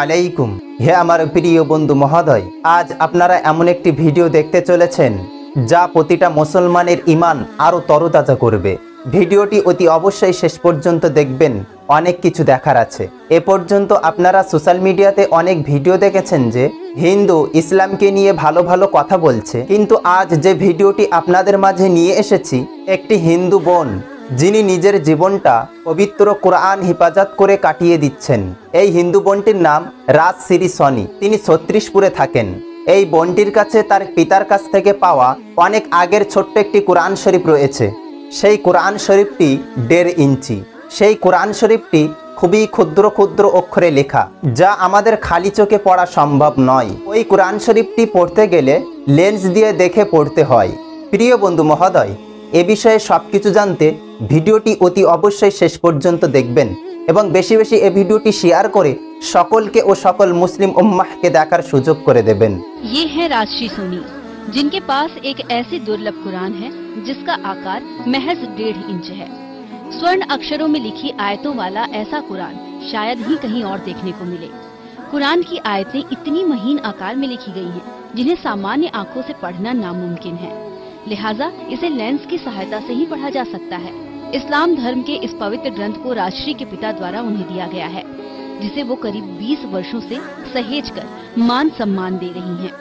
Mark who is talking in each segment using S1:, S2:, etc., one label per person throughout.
S1: আলাইকুম। হে আমার প্রিয় বন্ধু মহোদয়, আজ আপনারা এমন একটি ভিডিও দেখতে চলেছেন যা প্রতিটা মুসলমানের ইমান আরও তরতাজা করবে। ভিডিওটি অতি অবশ্যই শেষ পর্যন্ত দেখবেন, অনেক কিছু দেখার আছে। এ পর্যন্ত আপনারা সোশ্যাল মিডিয়াতে অনেক ভিডিও দেখেছেন যে হিন্দু ইসলামকে নিয়ে ভালো ভালো কথা বলছে। কিন্তু আজ যে ভিডিওটি আপনাদের মাঝে নিয়ে এসেছি, একটি হিন্দু বোন যিনি নিজের জীবনটা পবিত্র কোরআন হেফাজত করে কাটিয়ে দিচ্ছেন। এই হিন্দু বোনটির নাম রাজ শ্রী সনি তিনি ছত্রিশপুরে থাকেন। এই বোনটির কাছে তার পিতার কাছ থেকে পাওয়া অনেক আগের ছোট্ট একটি কোরআন শরীফ রয়েছে। সেই কোরআন শরীফটি দেড় ইঞ্চি। সেই কোরআন শরীফটি খুবই ক্ষুদ্র ক্ষুদ্র অক্ষরে লেখা, যা আমাদের খালি চোখে পড়া সম্ভব নয়। ওই কোরআন শরীফটি পড়তে গেলে লেন্স দিয়ে দেখে পড়তে হয়। প্রিয় বন্ধু মহোদয়, এ বিষয়ে সব কিছু জানতে ভিডিওটি অতি অবশ্যই শেষ পর্যন্ত দেখবেন এবং বেশি বেশি এই ভিডিওটি শেয়ার করে সকলকে ও সকল মুসলিম উম্মাহকে দেখার সুযোগ করে দেবেন
S2: ये है राजश्री सोनी जिनके पास एक ऐसी दुर्लभ कुरान है जिसका आकार महज डेढ़ इंच है स्वर्ण अक्षरों में लिखी आयतों वाला ऐसा कुरान शायद ही कहीं और देखने को मिले कुरान की आयतें इतनी महीन आकार में लिखी गई हैं, जिन्हें सामान्य आंखों से पढ़ना नामुमकिन है लिहाजा इसे लेंस की सहायता से ही पढ़ा जा सकता है इस्लाम धर्म के इस पवित्र ग्रंथ को राजश्री के पिता द्वारा उन्हें दिया गया है जिसे वो करीब 20 वर्षों से सहेज कर मान सम्मान दे रही हैं।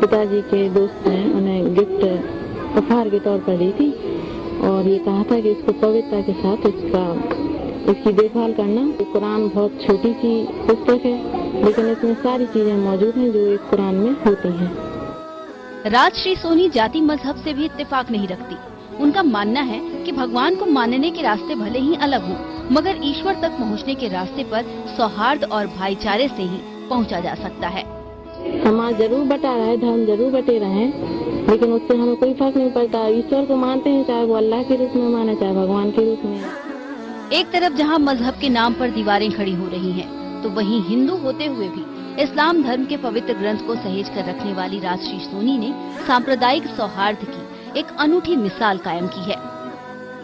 S3: पिताजी के दोस्त ने उन्हें गिफ्ट उपहार के तौर पर दी थी और ये कहा था कि इसको पवित्रता के साथ इसका इसकी देखभाल करना। कुरान बहुत छोटी सी पुस्तक है लेकिन इसमें सारी चीज़ें मौजूद हैं जो एक कुरान में होती हैं।
S2: राजश्री सोनी जाति मज़हब से भी इत्तेफाक नहीं रखती। उनका मानना है कि भगवान को मानने के रास्ते भले ही अलग हों मगर ईश्वर तक पहुँचने के रास्ते पर सौहार्द और भाईचारे से ही पहुँचा जा सकता है।
S3: समाज ज़रूर बटा रहा है धर्म ज़रूर बटे रहे लेकिन उससे हमें कोई फ़र्क नहीं पड़ता। ईश्वर को मानते हैं चाहे वो अल्लाह के रूप में माने चाहे भगवान के रूप में।
S2: एक तरफ़ जहाँ मज़हब के नाम पर दीवारें खड़ी हो रही हैं, तो वहीं हिंदू होते हुए भी इस्लाम धर्म के पवित्र ग्रंथ को सहेज कर रखने वाली राजश्री सोनी ने सांप्रदायिक सौहार्द की एक अनूठी मिसाल कायम की है।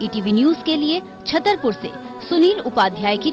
S2: ईटीवी न्यूज़ के लिए छतरपुर से सुनील उपाध्याय की